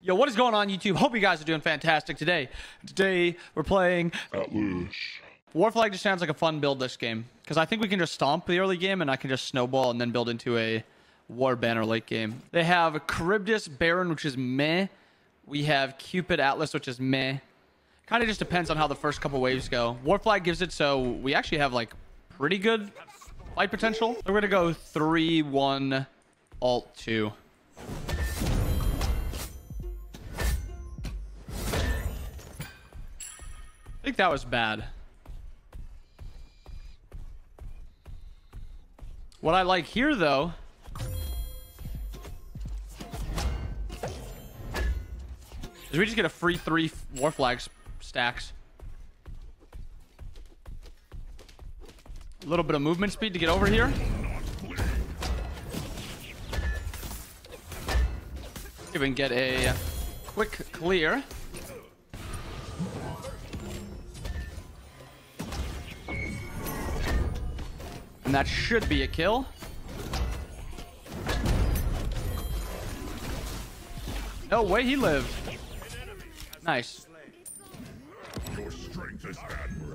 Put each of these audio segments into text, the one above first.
Yo, what is going on YouTube? Hope you guys are doing fantastic today. Today, we're playing Atlas. Warflag just sounds like a fun build this game. Because I think we can just stomp the early game and I can just snowball and then build into a War Banner late game. They have Charybdis Baron, which is meh. We have Cupid Atlas, which is meh. Kind of just depends on how the first couple waves go. Warflag gives it so we actually have like pretty good fight potential. We're going to go 3, 1, Alt 2. Think that was bad. What I like here, though, is we just get a free three war flags stacks. A little bit of movement speed to get over here. Even get a quick clear. And that should be a kill. No way he lived. Nice.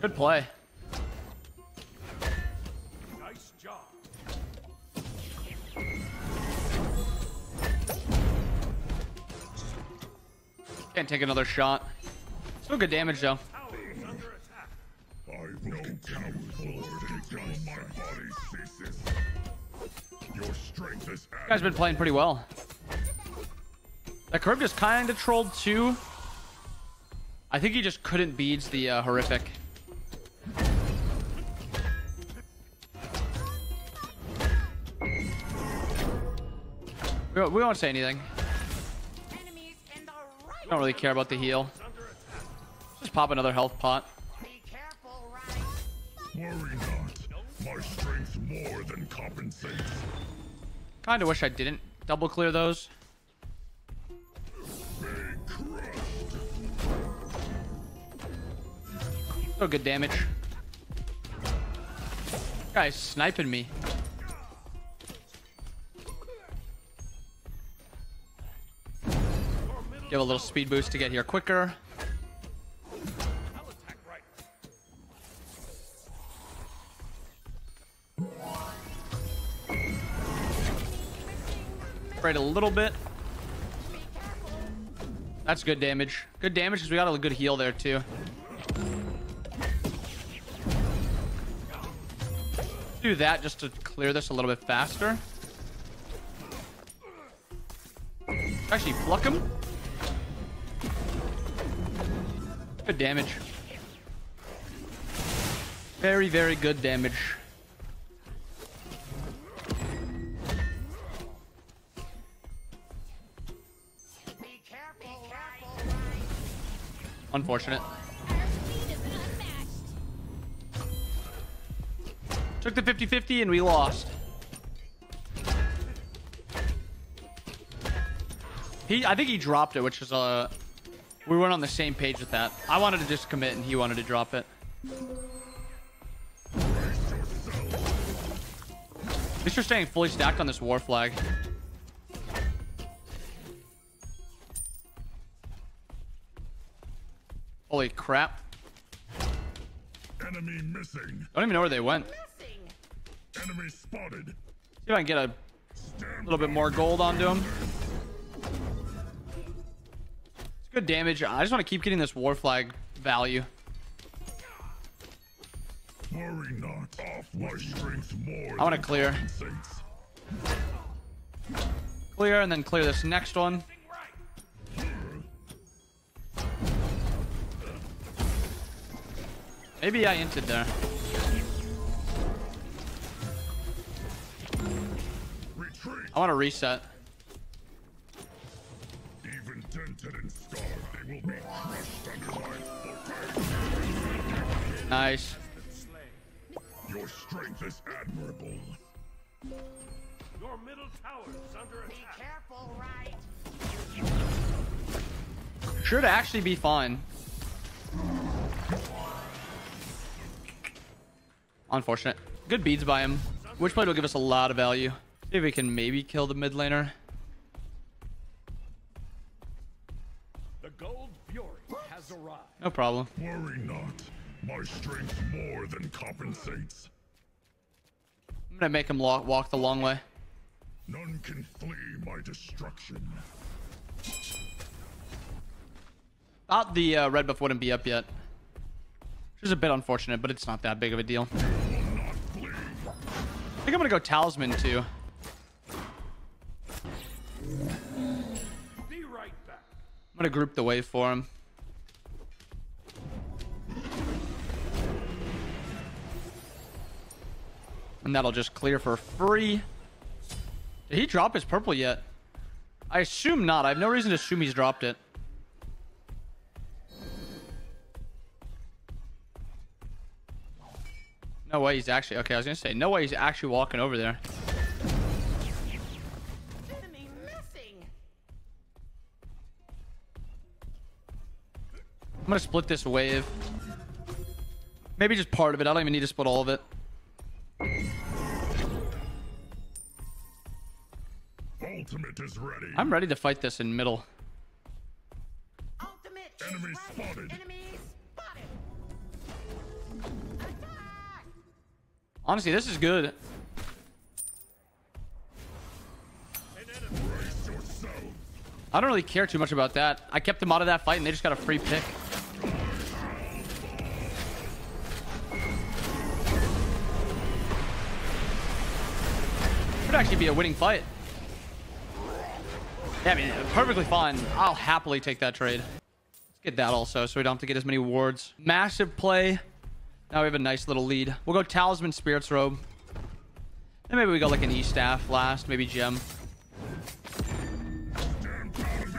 Good play. Nice job. Can't take another shot. Still good damage though. I've no coward take down my body ceases. Your strength is You guys been playing pretty well. That curve just kind of trolled too. I think he just couldn't beads the uh, horrific. We won't, we won't say anything. Enemies in the right. Don't really care about the heal. Just pop another health pot. Worry not. My strength more than compensates. Kind of wish I didn't double clear those. Still good damage. Guy's sniping me. Give a little speed boost to get here quicker. A little bit. That's good damage. Good damage because we got a good heal there too. Do that just to clear this a little bit faster. Actually, pluck him. Good damage. Very, very good damage. Unfortunate. Took the 50-50 and we lost. He, I think he dropped it, which is uh, we weren't on the same page with that. I wanted to just commit and he wanted to drop it. At least you're staying fully stacked on this war flag. Holy crap. Enemy missing. I don't even know where they went. Missing. Enemy spotted. See if I can get a Stand little bit more gold onto him. It's good damage. I just want to keep getting this war flag value. Worry not. Off my strength more. I wanna clear. Clear and then clear this next one. Maybe I entered there. Retreat. I want to reset. Even dented and scarred, they will be crushed under my foot. Nice. Your strength is admirable. Your middle tower is under Be careful, right? Should actually be fine. Unfortunate. Good beads by him. Witchblade will give us a lot of value. See if we can maybe kill the mid laner. gold fury has arrived. No problem. Worry not. My strength more than compensates. I'm gonna make him walk the long way. None can flee my destruction. Thought the uh, red buff wouldn't be up yet. Which is a bit unfortunate, but it's not that big of a deal. I think I'm gonna go talisman too. Be right back. I'm gonna group the wave for him. And that'll just clear for free. Did he drop his purple yet? I assume not. I have no reason to assume he's dropped it. No way he's actually... Okay, I was gonna say, no way he's actually walking over there. I'm gonna split this wave. Maybe just part of it. I don't even need to split all of it. Ultimate is ready. I'm ready to fight this in middle. Ultimate Enemy spotted. Enemy Honestly, this is good. I don't really care too much about that. I kept them out of that fight and they just got a free pick. Could actually be a winning fight. Yeah, I mean, perfectly fine. I'll happily take that trade. Let's get that also so we don't have to get as many wards. Massive play. Now we have a nice little lead. We'll go Talisman Spirits Robe. And maybe we go like an E-Staff last. Maybe Gem. Stand out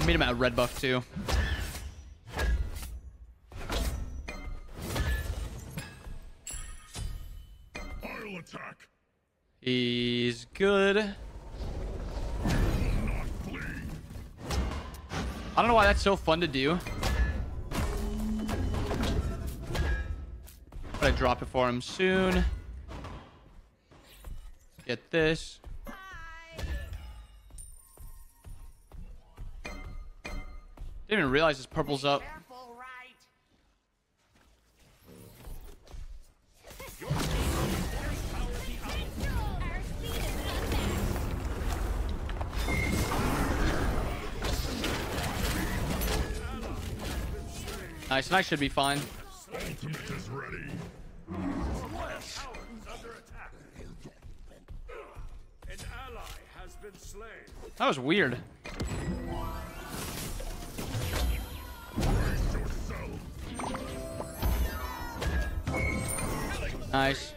of. Meet him at red buff too. He's good. Don't know why that's so fun to do. But I drop it for him soon. Get this. Didn't even realize this purple's up. Nice, I should be fine. That was weird. Nice.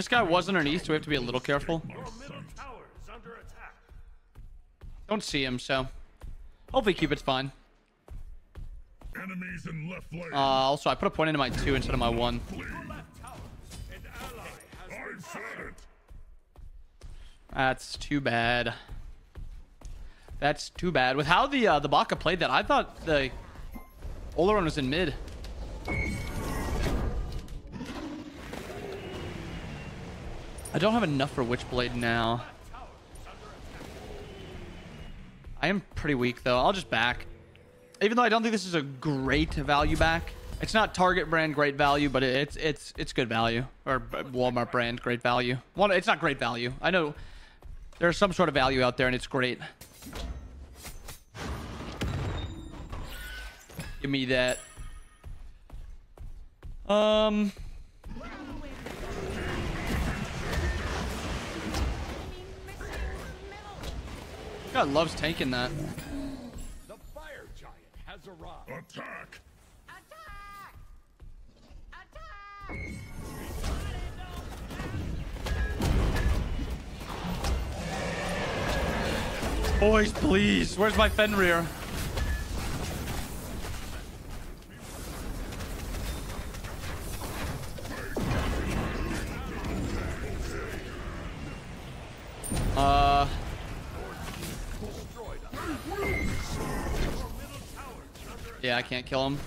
This guy wasn't underneath, so we have to be a little careful. Your middle tower is under attack. Don't see him, so hopefully Cupid's fine. Enemies in left lane. Uh, also, I put a point into my two instead of my one. flee. Left tower. An ally has I said it. That's too bad. That's too bad. With how the uh, the Baka played that, I thought the Olorun was in mid. I don't have enough for Witchblade now. I am pretty weak though. I'll just back. Even though I don't think this is a great value back. It's not Target brand great value, but it's it's it's good value. Or Walmart brand great value. Well, it's not great value. I know there's some sort of value out there and it's great. Give me that. Um, God loves tanking that. The fire giant has arrived. Attack. Attack! Attack! Boys, please. Where's my Fenrir? Can't kill him.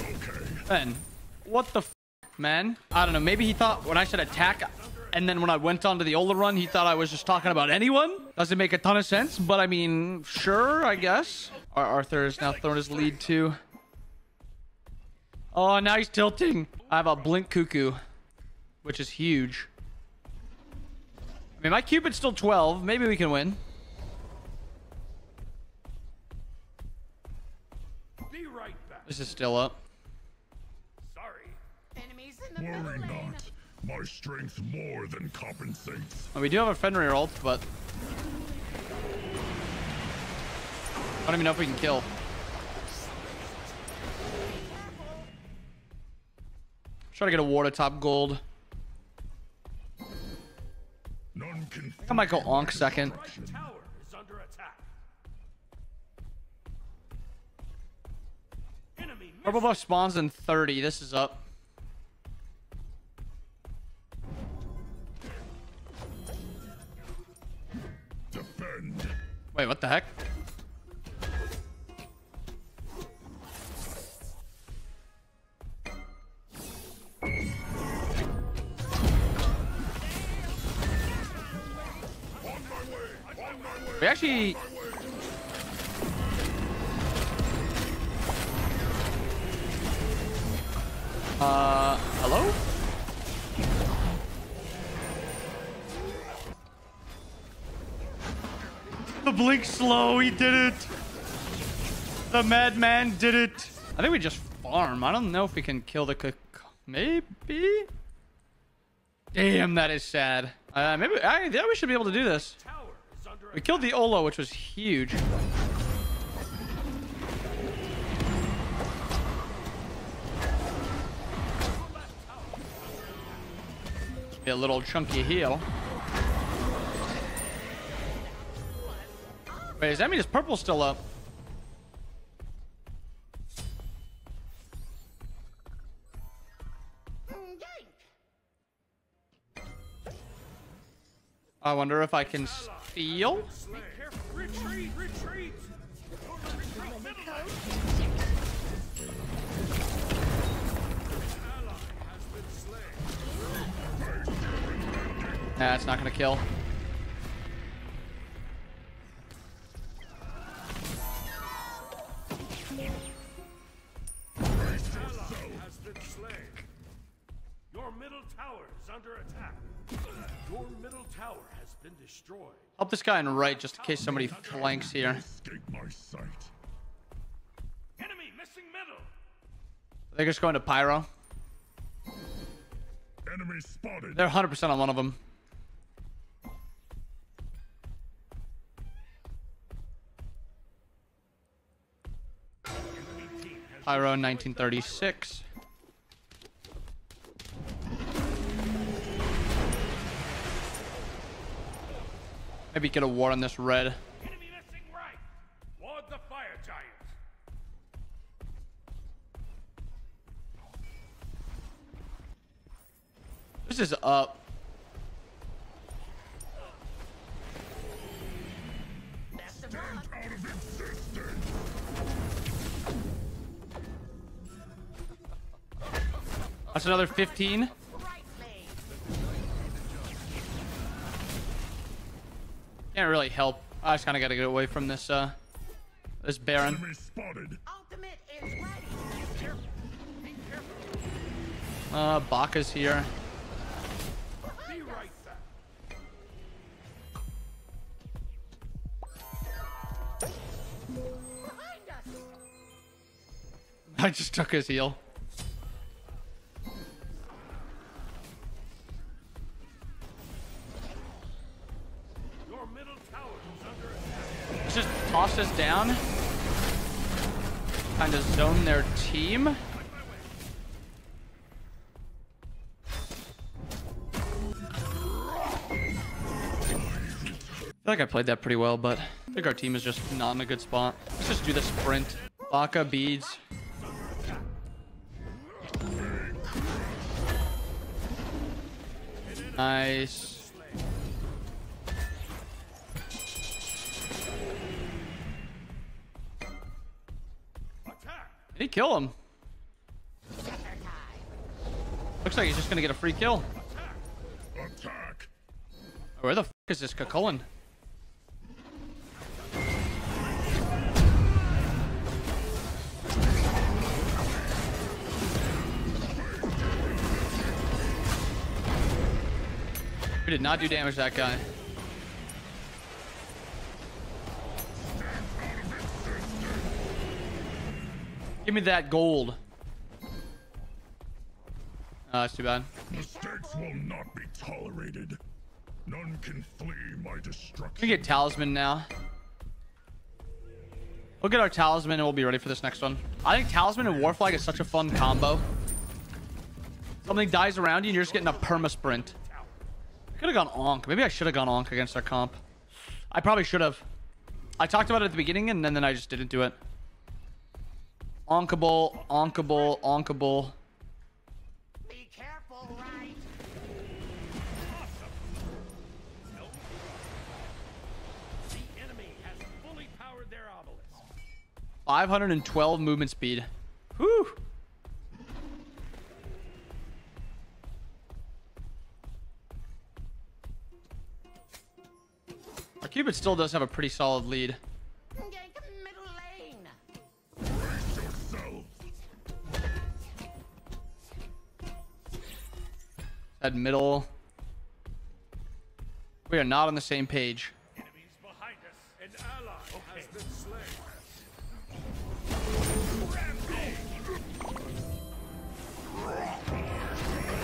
Okay. Ben, what the f man? I don't know. Maybe he thought when I said attack, and then when I went on to the Olorun, he thought I was just talking about anyone. Doesn't make a ton of sense, but I mean, sure, I guess. Ar- Arthur is now throwing his lead too. Oh, now he's tilting. I have a Blink Cuckoo, which is huge. I mean, my Cupid's still 12. Maybe we can win. This is still up. Sorry. Enemies in the middle Worry lane. not. My strength more than compensates. Well, we do have a Fenrir ult, but I don't even know if we can kill. Try to get a water top gold. None can I might go Onk second. Purple buff spawns in 30. This is up. defend. Wait, what the heck? We actually Uh, hello? The blink slow, he did it. The madman did it. I think we just farm. I don't know if we can kill the cook. Maybe? Damn, that is sad. Uh, maybe, I, yeah, we should be able to do this. tower is under We killed the Olo, which was huge. A little chunky heal. Wait, does that mean his purple's still up? I wonder if I can steal. Retreat, retreat. Nah, it's not gonna kill. Ally has been slain. Your middle tower is under attack. Your middle tower has been destroyed. Help this guy in right just in case somebody flanks here. Escape my sight. Enemy missing middle. They're just going to Pyro. Enemy spotted. They're 100% on one of them. Pyro 1936. Maybe get a ward on this red. Enemy missing right. Ward the fire giant. This is up. That's another 15. Can't really help. I just kind of got to get away from this, uh, this Baron. Enemy spotted. Ultimate is ready. Be careful. Be careful. Uh, Baka's here. Be right back. Behind us. I just took his heal. Toss this down. Kind of zone their team. I feel like I played that pretty well, but I think our team is just not in a good spot. Let's just do the sprint. Baka beads. Nice. Kill him? Looks like he's just gonna get a free kill. Attack! Where the f is this Cu Chulainn? We did not do damage that guy. Give me that gold. Oh, that's too bad. Mistakes will not be tolerated. None can flee my We destruction. get talisman now. We'll get our talisman and we'll be ready for this next one. I think talisman and warflag is such a fun combo. Something dies around you and you're just getting a perma sprint. I could have gone onk. Maybe I should have gone onk against our comp. I probably should have. I talked about it at the beginning and then, then I just didn't do it. Onkable, onkable, onkable. Be careful, right? The enemy has fully powered their obelisk. 512 movement speed. Whew. Our Cupid still does have a pretty solid lead. At middle. We are not on the same page. Enemies behind us. An ally has been slain.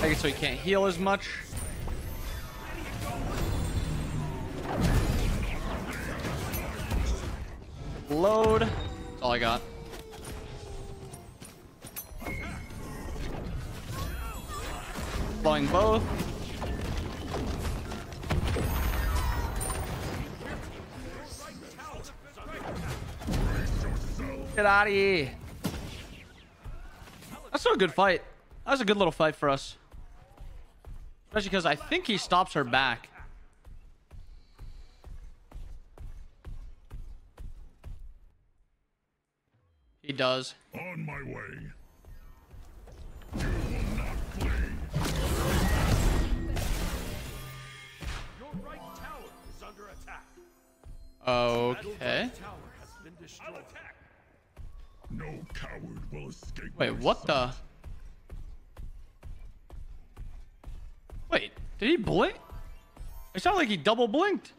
I guess so he can't heal as much. Load. That's all I got. Blowing both. Get out of here. That's still a good fight. That was a good little fight for us. Especially because I think he stops her back. He does. On my way. Okay. Tower has been destroyed. attack. No coward will escape. Wait, what the? Wait, did he blink? It sounded like he double blinked.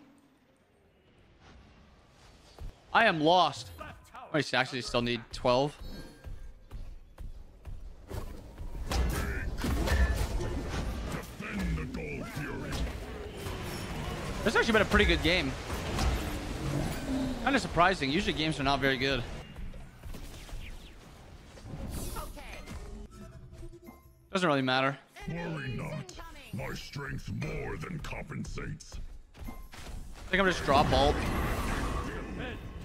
I am lost. Wait, actually still need 12. Defend the Gold Fury. This has actually been a pretty good game. Kind of surprising. Usually games are not very good. Doesn't really matter. Worry not. My strength more than compensates. I think I'm just drop ult.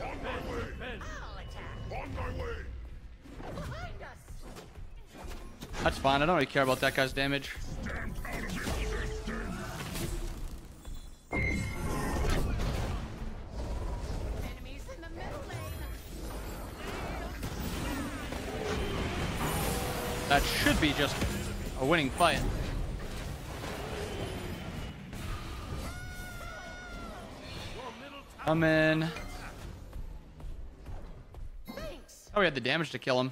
I'll attack. On my way. That's fine. I don't really care about that guy's damage. That should be just a winning fight. Come in. Oh, we had the damage to kill him.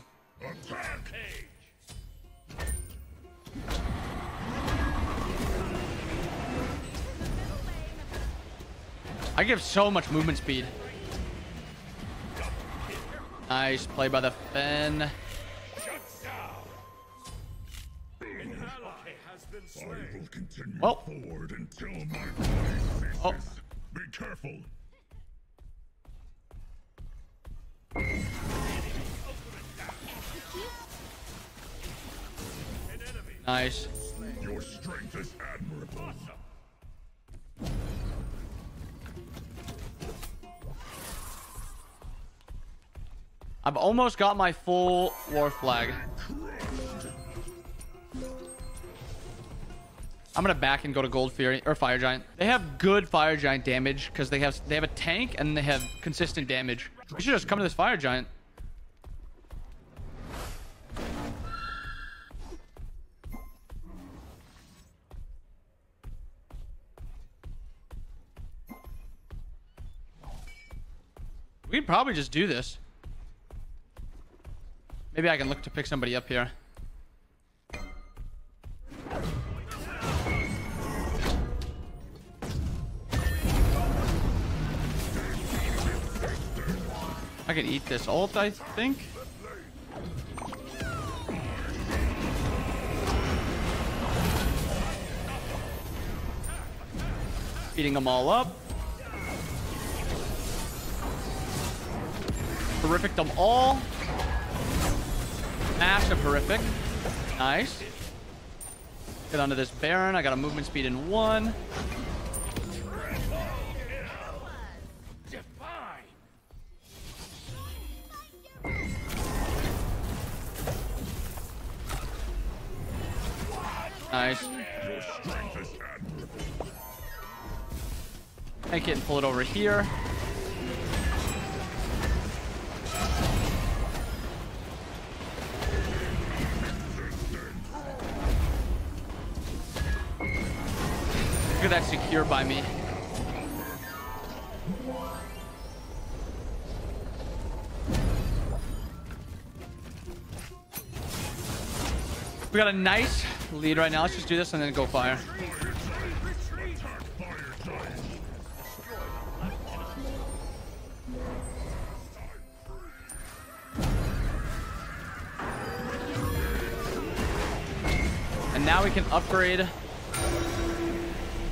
I give so much movement speed. Nice play by the Fen. Well. forward until my. Oh. Be careful. Nice. Your strength is admirable. I've almost got my full war flag. I'm gonna back and go to Gold Fury or Fire Giant. They have good Fire Giant damage because they have they have a tank and they have consistent damage. We should just come to this Fire Giant. We could probably just do this. Maybe I can look to pick somebody up here. I could eat this ult, I think. Beating them all up. Horrific them all. Massive horrific. Nice. Get onto this Baron. I got a movement speed in one. Nice. Take it and pull it over here. Look at that secure by me. We got a nice lead right now. Let's just do this and then go fire. And now we can upgrade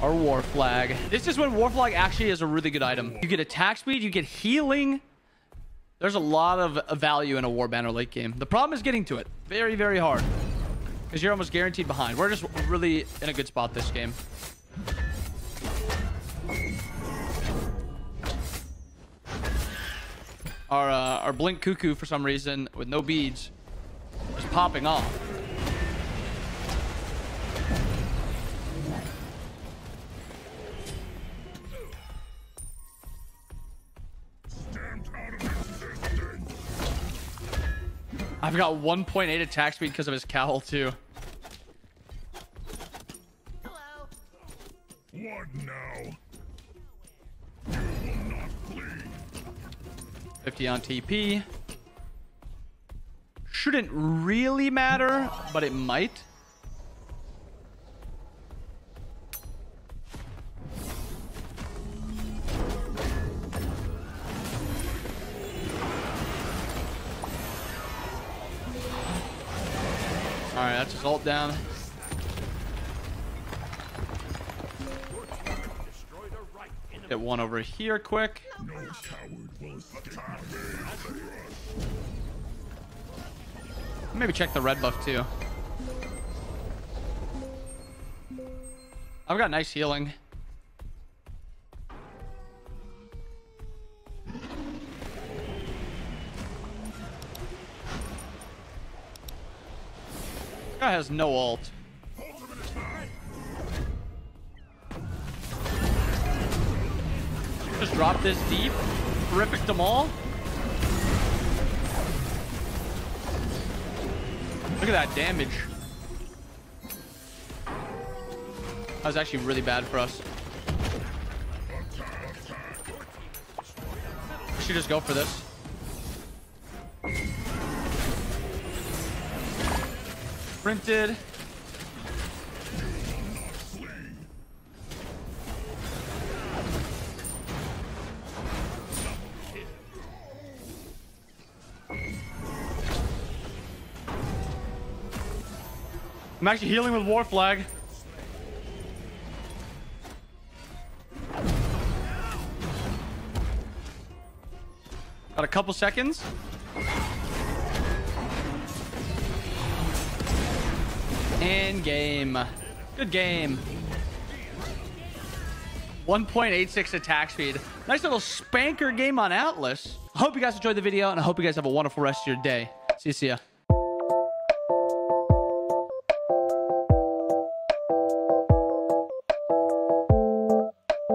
our war flag. This is when war flag actually is a really good item. You get attack speed, you get healing. There's a lot of value in a war banner late game. The problem is getting to it. Very, very hard. Because you're almost guaranteed behind. We're just really in a good spot this game. Our, uh, our Blink Cuckoo, for some reason, with no beads, is popping off. I've got 1.8 attack speed because of his cowl, too. Hello. What now? You will not flee. 50 on TP. Shouldn't really matter, but it might. Right, his ult down. Get one over here quick. Maybe check the red buff too. I've got nice healing. Guy has no ult. Just drop this deep. Horrific them all. Look at that damage. That was actually really bad for us. Should just go for this. Printed. I'm actually healing with War Flag. Got a couple seconds. And game. Good game. 1.86 attack speed. Nice little spanker game on Atlas. I hope you guys enjoyed the video, and I hope you guys have a wonderful rest of your day. See you. See ya.